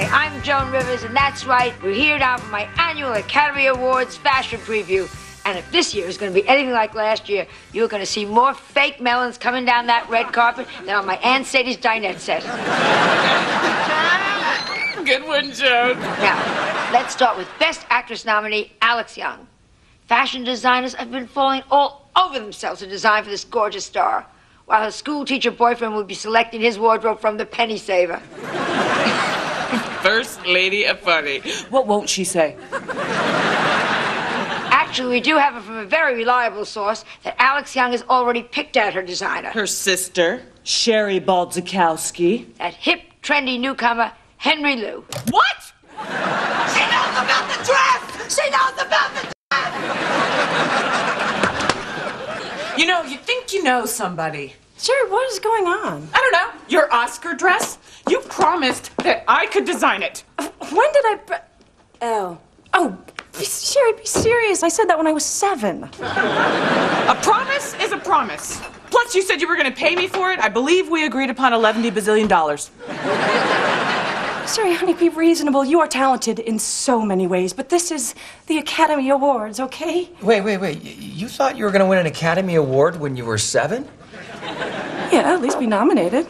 Hi, I'm Joan Rivers, and that's right, we're here now for my annual Academy Awards fashion preview. And if this year is going to be anything like last year, you're going to see more fake melons coming down that red carpet than on my Aunt Sadie's dinette set. Good one, Joan. Now, let's start with Best Actress nominee Alex Young. Fashion designers have been falling all over themselves to design for this gorgeous star, while her school teacher boyfriend would be selecting his wardrobe from the penny saver. First lady of funny. What won't she say? Actually, we do have it from a very reliable source that Alex Young has already picked out her designer. Her sister. Sherry Baldzakowski. That hip, trendy newcomer, Henry Lou. What? She knows about the dress! She knows about the dress! You know, you think you know somebody. Sherry, what is going on? I don't know. Your Oscar dress? You promised that I could design it. When did I. Pre- oh. Oh, be- Sherry, be serious. I said that when I was seven. A promise is a promise. Plus, you said you were going to pay me for it. I believe we agreed upon 11 bazillion dollars. Sherry, honey, be reasonable. You are talented in so many ways, but this is the Academy Awards, okay? Wait, wait, wait. Y- You thought you were going to win an Academy Award when you were seven? Yeah, at least be nominated.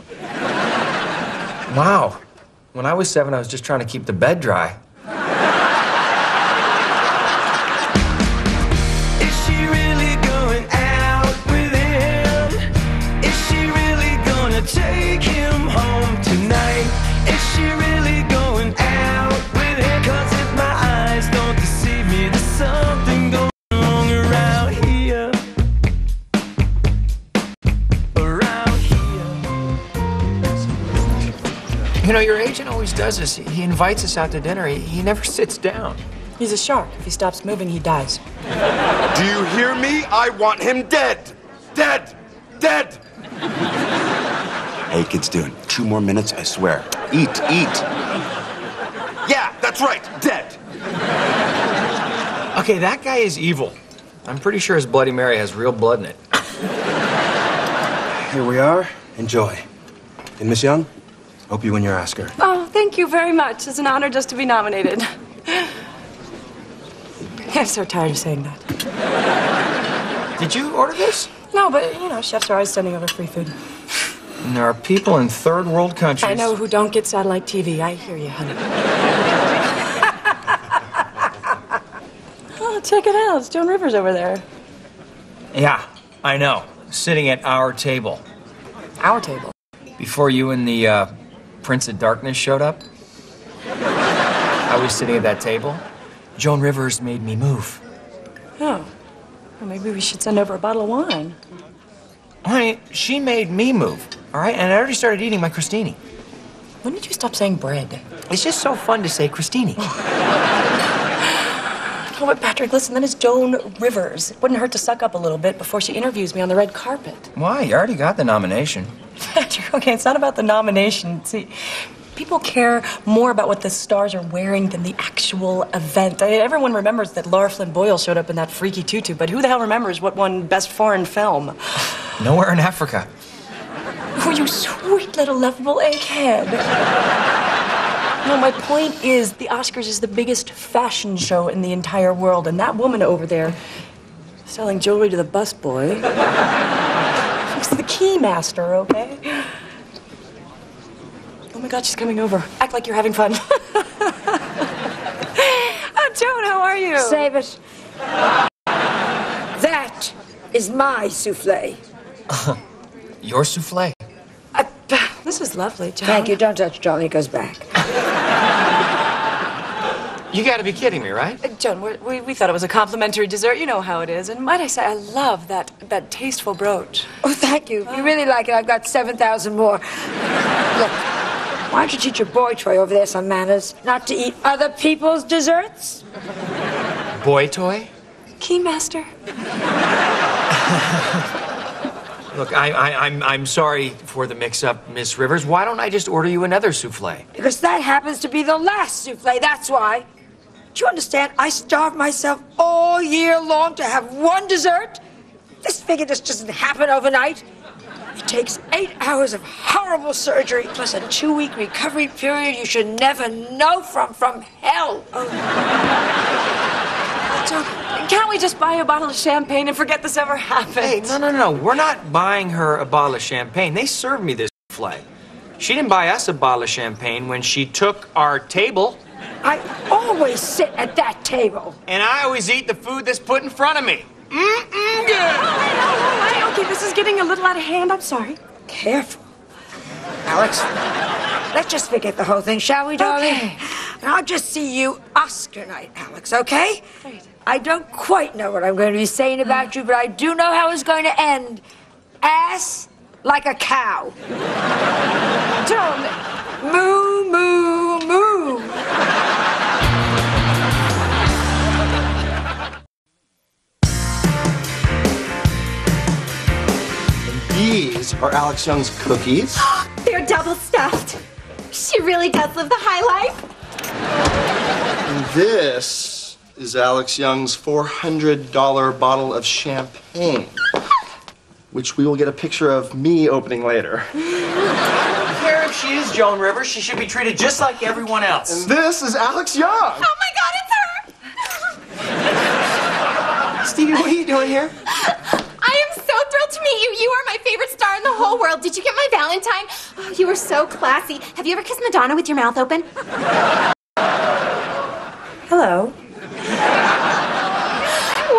Wow. When I was seven, I was just trying to keep the bed dry. Always does this. He invites us out to dinner. He, he never sits down. He's a shark. If he stops moving, he dies. Do you hear me? I want him dead. Dead. Dead. Hey, kids, doing two more minutes, I swear. Eat, eat. Yeah, that's right. Dead. Okay, that guy is evil. I'm pretty sure his Bloody Mary has real blood in it. Here we are. Enjoy. And Miss Young, hope you win your Oscar. Oh, thank you very much. It's an honor just to be nominated. I'm so tired of saying that. Did you order this? No, but, you know, chefs are always sending over free food. And there are people in third world countries. I know who don't get satellite TV. I hear you, honey. oh, check it out. It's Joan Rivers over there. Yeah, I know. Sitting at our table. Our table. Before you and the uh, Prince of Darkness showed up, I was sitting at that table. Joan Rivers made me move. Oh. Well, maybe we should send over a bottle of wine. Honey, she made me move, all right? And I already started eating my crostini. When did you stop saying bread? It's just so fun to say crostini. Oh, but Patrick, listen, that is Joan Rivers. It wouldn't hurt to suck up a little bit before she interviews me on the red carpet. Why? You already got the nomination. Patrick, okay, it's not about the nomination. See, people care more about what the stars are wearing than the actual event. I mean, everyone remembers that Lara Flynn Boyle showed up in that freaky tutu, but who the hell remembers what won Best Foreign Film? Nowhere in Africa. Oh, you sweet little lovable egghead. No, my point is the Oscars is the biggest fashion show in the entire world, and that woman over there selling jewelry to the busboy. She's the key master, okay? Oh my god, she's coming over. Act like you're having fun. oh, Joan, how are you? Save it. That is my souffle. Your souffle. Uh, this is lovely, Joan. Thank you. Don't touch Charlie. It goes back. You gotta be kidding me, right? Uh, Joan, we, we, we thought it was a complimentary dessert. You know how it is. And might I say, I love that, that tasteful brooch. Oh, thank you. If you really like it, I've got 7,000 more. Look, why don't you teach your boy Troy over there some manners? Not to eat other people's desserts? Boy toy? Keymaster? Look, I, I, I'm, I'm sorry for the mix-up, Miss Rivers. Why don't I just order you another souffle? Because that happens to be the last souffle, that's why. Do you understand? I starve myself all year long to have one dessert. This figure just doesn't happen overnight. It takes eight hours of horrible surgery plus a two week recovery period you should never know from from hell. Joan, can't we just buy a bottle of champagne and forget this ever happened? Hey, no, no, no. We're not buying her a bottle of champagne. They served me this flight. She didn't buy us a bottle of champagne when she took our table, I always sit at that table. and I always eat the food that's put in front of me. Mm-mm, good. Hey, okay, this is getting a little out of hand. I'm sorry. Careful. Alex, let's just forget the whole thing, shall we, darling? Okay. And I'll just see you Oscar night, Alex, okay? Great. I don't quite know what I'm going to be saying about mm. you, but I do know how it's going to end. Ass like a cow. Joan, Moo, moo, moo. These are Alex Young's cookies. They're double stuffed. She really does live the high life. And this is Alex Young's $400 bottle of champagne, which we will get a picture of me opening later. I don't care if she is Joan Rivers. She should be treated just like everyone else. And this is Alex Young. Oh my god, it's her! Stevie, what are you doing here? I am so thrilled to meet you. You are my favorite star in the whole world. Did you get my Valentine? Oh, you are so classy. Have you ever kissed Madonna with your mouth open? hello.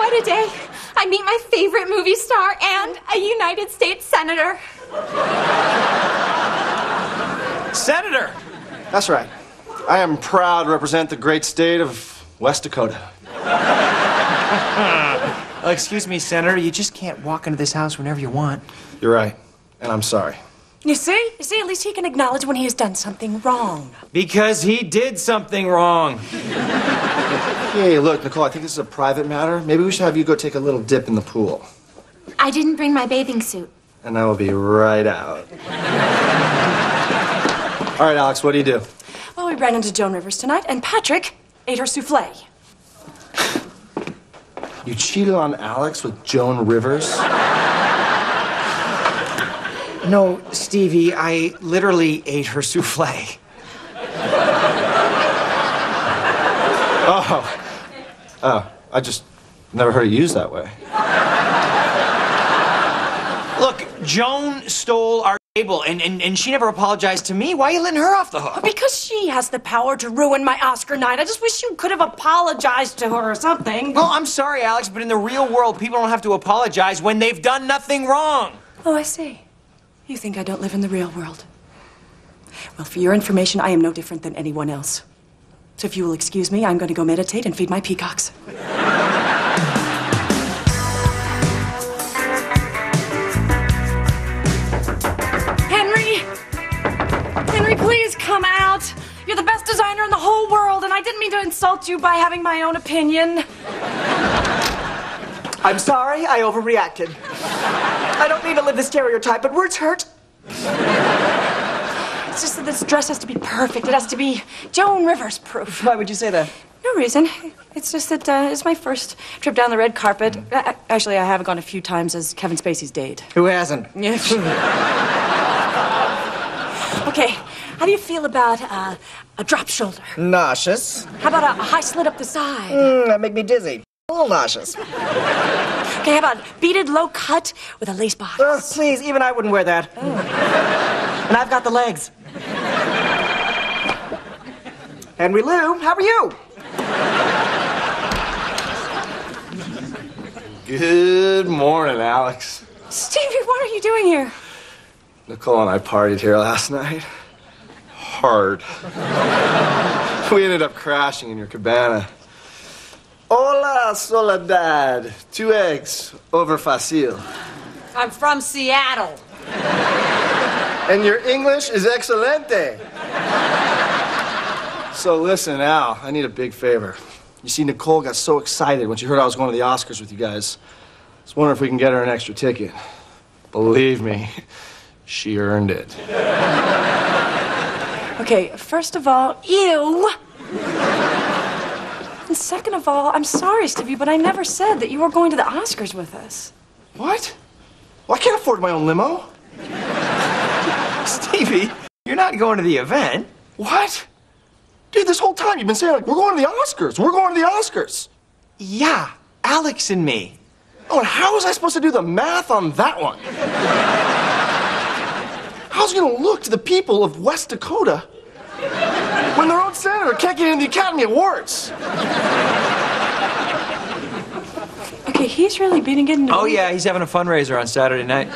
What a day. I meet my favorite movie star and a United States Senator. Senator! That's right. I am proud to represent the great state of West Dakota. Uh, excuse me, Senator. You just can't walk into this house whenever you want. You're right, and I'm sorry. You see? You see, at least he can acknowledge when he has done something wrong. Because he did something wrong. Hey, look, Nicole, I think this is a private matter. Maybe we should have you go take a little dip in the pool. I didn't bring my bathing suit. And I will be right out. All right, Alex, what do you do? Well, we ran into Joan Rivers tonight, and Patrick ate her souffle. You cheated on Alex with Joan Rivers? No, Stevie, I literally ate her souffle. Oh, Oh, I just never heard it used that way. Look, Joan stole our table, and, and, and she never apologized to me. Why are you letting her off the hook? Because she has the power to ruin my Oscar night. I just wish you could have apologized to her or something. Well, I'm sorry, Alex, but in the real world, people don't have to apologize when they've done nothing wrong. Oh, I see. You think I don't live in the real world? Well, for your information, I am no different than anyone else. So if you will excuse me, I'm going to go meditate and feed my peacocks. Henry! Henry, please come out. You're the best designer in the whole world, and I didn't mean to insult you by having my own opinion. I'm sorry, I overreacted. I don't mean to live the stereotype, but words hurt. It's just that this dress has to be perfect. It has to be Joan Rivers proof. Why would you say that? No reason. It's just that uh, it's my first trip down the red carpet. Uh, actually, I have gone a few times as Kevin Spacey's date. Who hasn't? Okay, how do you feel about uh, a drop shoulder? Nauseous. How about a, a high slit up the side? Mm, that make me dizzy. A little nauseous. Okay, how about beaded low cut with a lace box? Oh, please, even I wouldn't wear that. And I've got the legs. Henry Lou, how are you? Good morning, Alex. Stevie, what are you doing here? Nicole and I partied here last night. Hard. we ended up crashing in your cabana. Hola, Soledad. Two eggs over facile. I'm from Seattle. And your English is excelente. So listen, Al, I need a big favor. You see, Nicole got so excited when she heard I was going to the Oscars with you guys. I was wondering if we can get her an extra ticket. Believe me, she earned it. Okay, first of all, ew. And second of all, I'm sorry, Stevie, but I never said that you were going to the Oscars with us. What? Well, I can't afford my own limo. Stevie, you're not going to the event. What? Dude, this whole time you've been saying, like, we're going to the Oscars. We're going to the Oscars. Yeah, Alex and me. Oh, and how was I supposed to do the math on that one? How's it gonna look to the people of West Dakota when their own senator can't get into the Academy Awards? Okay, he's really beating it into Oh, yeah, he's having a fundraiser on Saturday night.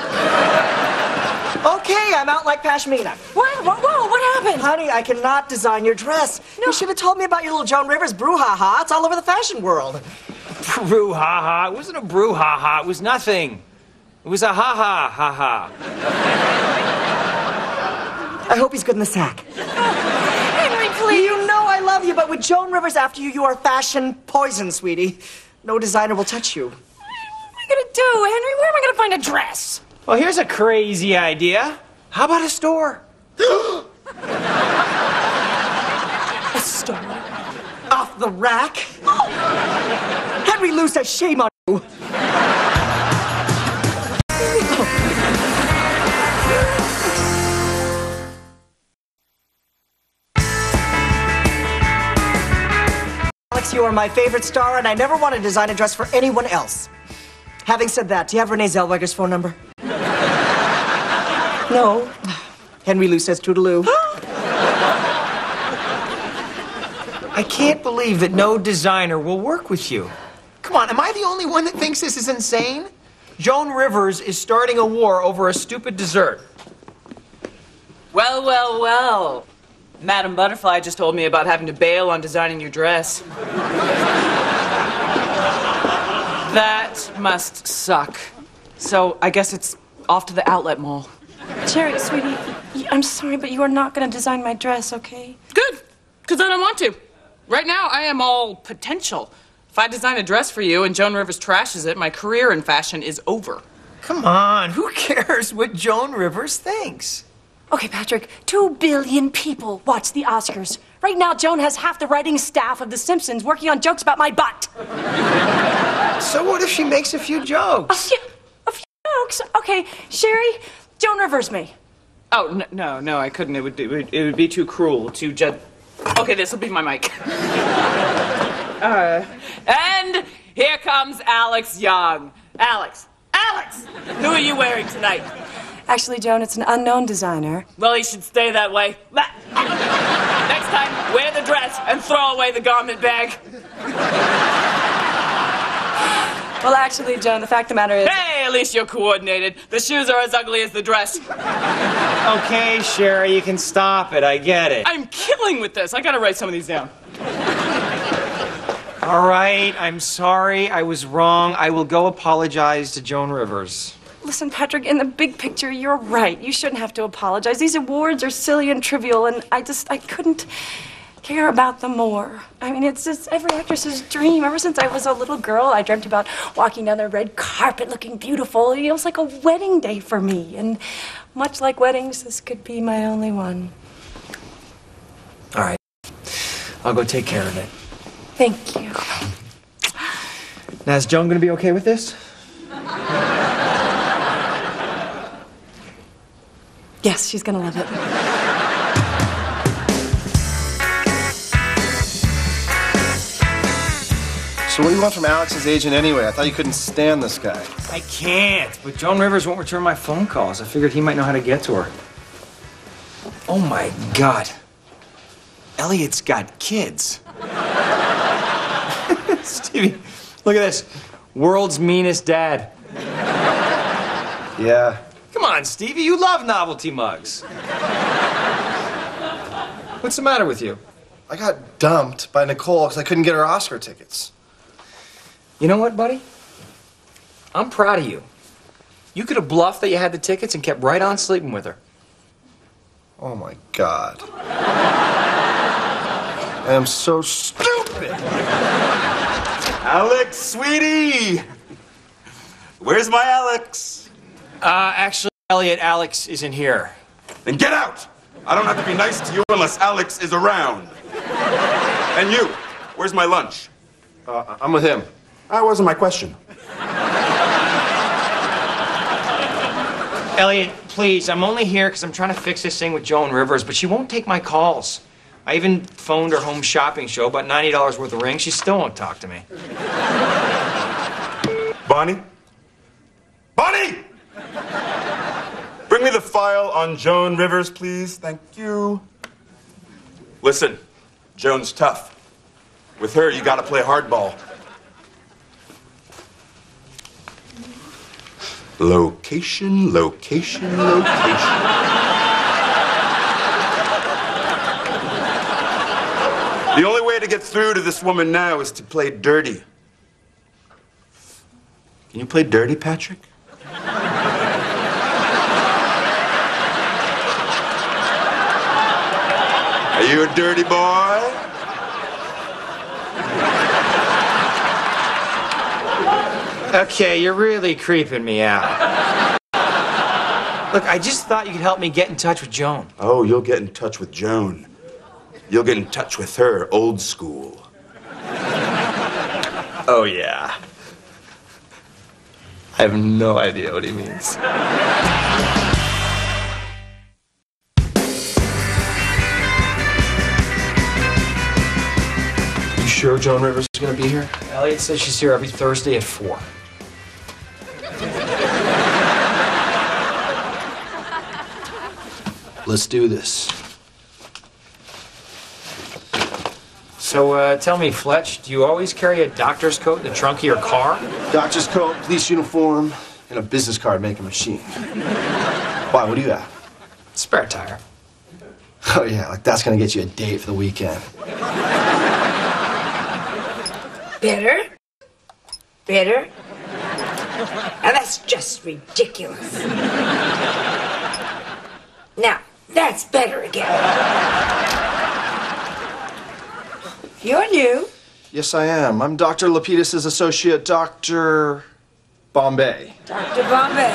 Okay, I'm out like Pashmina. What? Whoa, whoa, what happened? Honey, I cannot design your dress. You should have told me about your little Joan Rivers brouhaha. It's all over the fashion world. Brouhaha. It wasn't a brouhaha. It was nothing. It was a ha ha ha ha. I hope he's good in the sack. Henry, please. You know I love you, but with Joan Rivers after you, you are fashion poison, sweetie. No designer will touch you. What am I gonna do, Henry? Where am I gonna find a dress? Well, here's a crazy idea. How about a store? A star. Off the rack. Henry Lou says shame on you. Alex, you are my favorite star, and I never want to design a dress for anyone else. Having said that, do you have Renee Zellweger's phone number? no. Henry Lou says toodaloo. I can't believe that no designer will work with you. Come on, am I the only one that thinks this is insane? Joan Rivers is starting a war over a stupid dessert. Well, well, well. Madam Butterfly just told me about having to bail on designing your dress. that must suck. So I guess it's off to the outlet mall. Sherry, sweetie, I'm sorry, but you are not going to design my dress, okay? Good, because I don't want to. Right now, I am all potential. If I design a dress for you and Joan Rivers trashes it, my career in fashion is over. Come on, who cares what Joan Rivers thinks? Okay, Patrick, two billion people watch the Oscars. Right now, Joan has half the writing staff of The Simpsons working on jokes about my butt. So what if she makes a few jokes? A jokes? few, a few jokes. Okay, Sherry, Joan Rivers me. Oh, n- no, no, I couldn't. It would, it would, it would be too cruel to judge. Okay, this will be my mic. uh, and here comes Alex Young. Alex, Alex, who are you wearing tonight? Actually, Joan, it's an unknown designer. Well, he should stay that way. Next time, wear the dress and throw away the garment bag. Well, actually, Joan, the fact of the matter is. Hey, least you're coordinated. The shoes are as ugly as the dress. Okay, Sherry, you can stop it. I get it. I'm killing with this. I gotta write some of these down. All right, I'm sorry. I was wrong. I will go apologize to Joan Rivers. Listen, Patrick, in the big picture, you're right. You shouldn't have to apologize. These awards are silly and trivial, and I just, I couldn't care about them more. I mean, it's just every actress's dream. Ever since I was a little girl, I dreamt about walking down the red carpet looking beautiful. You know, it's like a wedding day for me. And much like weddings, this could be my only one. All right. I'll go take care of it. Thank you. Now, is Joan going to be okay with this? Yes, she's gonna love it. So what do you want from Alex's agent anyway? I thought you couldn't stand this guy. I can't, but Joan Rivers won't return my phone calls. I figured he might know how to get to her. Oh my god. Elliot's got kids. Stevie, look at this. World's meanest dad. Yeah. Come on, Stevie, you love novelty mugs. What's the matter with you? I got dumped by Nicole because I couldn't get her Oscar tickets. You know what, buddy? I'm proud of you. You could have bluffed that you had the tickets and kept right on sleeping with her. Oh my god. I am so stupid. Alex, sweetie! Where's my Alex? Uh, actually, Elliot, Alex isn't here. Then get out! I don't have to be nice to you unless Alex is around. And you, where's my lunch? Uh, I'm with him. That wasn't my question. Elliot, please, I'm only here because I'm trying to fix this thing with Joan Rivers, but she won't take my calls. I even phoned her home shopping show, about $90 worth of rings. She still won't talk to me. Bonnie? Bonnie! Bring me the file on Joan Rivers, please. Thank you. Listen, Joan's tough. With her, you gotta play hardball. Location, location, location. The only way to get through to this woman now is to play dirty. Can you play dirty, Patrick? Are you a dirty boy? Okay, you're really creeping me out. Look, I just thought you could help me get in touch with Joan. Oh, you'll get in touch with Joan. You'll get in touch with her, old school. Oh, yeah. I have no idea what he means. You sure Joan Rivers is gonna be here? Elliot says she's here every Thursday at 4. Let's do this. So, uh, tell me, Fletch, do you always carry a doctor's coat in the trunk of your car? Doctor's coat, police uniform, and a business card making machine. Why, what do you have? Spare tire. Oh, yeah, like that's gonna get you a date for the weekend. Bitter? Bitter? Now that's just ridiculous. Now, that's better again. You're new. Yes, I am. I'm Dr. Lapidus' associate, Dr. Bombay. Dr. Bombay.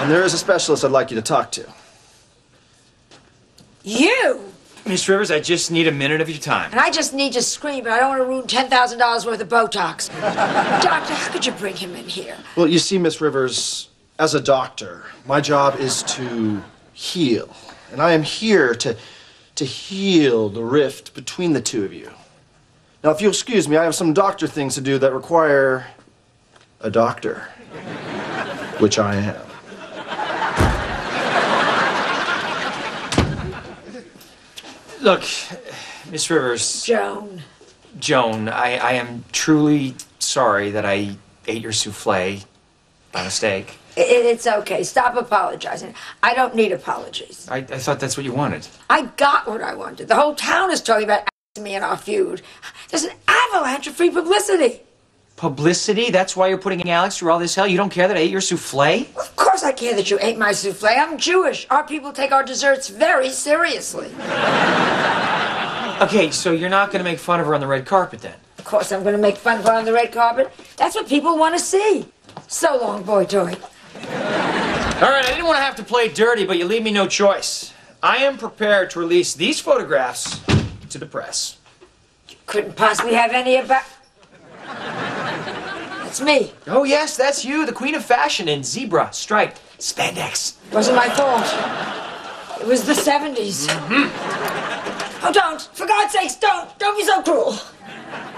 And there is a specialist I'd like you to talk to. You? Miss Rivers, I just need a minute of your time. And I just need to scream, but I don't want to ruin $10,000 worth of Botox. Doctor, how could you bring him in here? Well, you see, Miss Rivers, as a doctor, my job is to heal. And I am here to, to heal the rift between the two of you. Now, if you'll excuse me, I have some doctor things to do that require a doctor, which I am. Look, Miss Rivers, Joan. Joan, I, I am truly sorry that I ate your souffle by mistake. I- it's okay. Stop apologizing. I don't need apologies. I, I thought that's what you wanted. I got what I wanted. The whole town is talking about me and our feud. There's an avalanche of free publicity. Publicity? That's why you're putting Alex through all this hell? You don't care that I ate your souffle? Of course I care that you ate my souffle. I'm Jewish. Our people take our desserts very seriously. Okay, so you're not going to make fun of her on the red carpet then? Of course I'm going to make fun of her on the red carpet. That's what people want to see. So long, boy toy. All right, I didn't want to have to play dirty, but you leave me no choice. I am prepared to release these photographs to the press. You couldn't possibly have any about. That's me. Oh, yes, that's you, the queen of fashion in zebra, striped, spandex. Wasn't my fault. It was the 70s. Mm-hmm. Oh, don't. For God's sakes, don't. Don't be so cruel.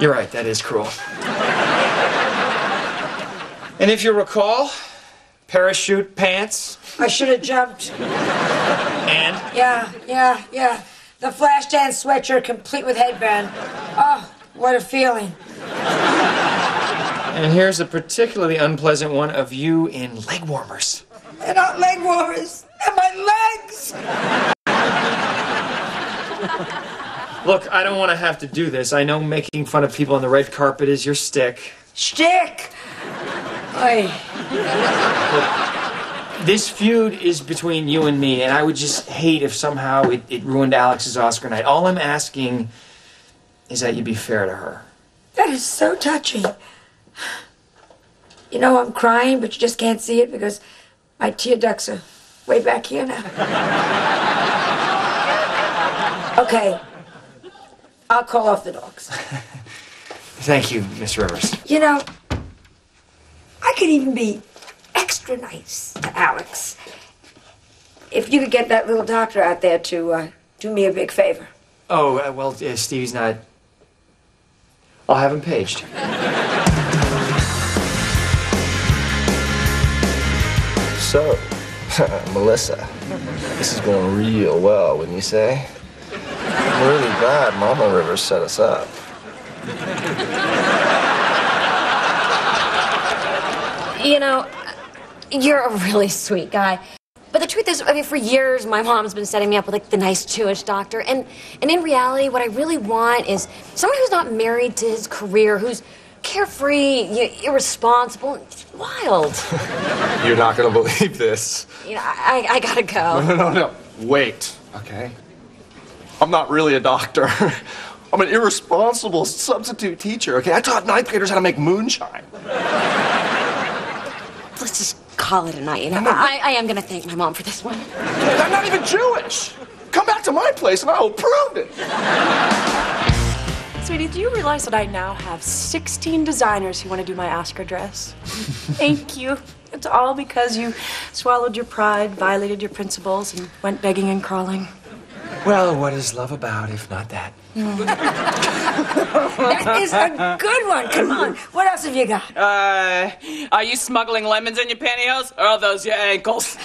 You're right, that is cruel. and if you recall, parachute pants I should have jumped. and Yeah, yeah, yeah. The Flashdance sweatshirt complete with headband. Oh, what a feeling. and here's a particularly unpleasant one of you in leg warmers. They're not leg warmers. They're my legs. Look, I don't want to have to do this. I know making fun of people on the red carpet is your stick. Shtick. This feud is between you and me, and I would just hate if somehow it, it ruined Alex's Oscar night. All I'm asking is that you be fair to her. That is so touching. You know, I'm crying, but you just can't see it because my tear ducts are way back here now. Okay. I'll call off the dogs. Thank you, Miss Rivers. You know, I could even be extra nice to Alex if you could get that little doctor out there to uh, do me a big favor. Oh, uh, well, uh, Stevie's not. I'll have him paged. So, Melissa, this is going real well, wouldn't you say? I'm really glad Mama Rivers set us up. You know, you're a really sweet guy. But the truth is, I mean, for years, my mom's been setting me up with like the nice Jewish doctor, and and in reality, what I really want is someone who's not married to his career, who's carefree, irresponsible, and wild. You're not gonna believe this. You know, I, I gotta go. No, No, no, no. Wait, okay? I'm not really a doctor. I'm an irresponsible substitute teacher, okay? I taught ninth graders how to make moonshine. Let's just call it a night. You know, I, I am gonna thank my mom for this one. I'm not even Jewish. Come back to my place and I will prove it. Sweetie, do you realize that I now have 16 designers who want to do my Oscar dress? Thank you. It's all because you swallowed your pride, violated your principles, and went begging and crawling. Well, what is love about if not that? That is a good one. Come on. What else have you got? Uh, are you smuggling lemons in your pantyhose? Or are those your ankles?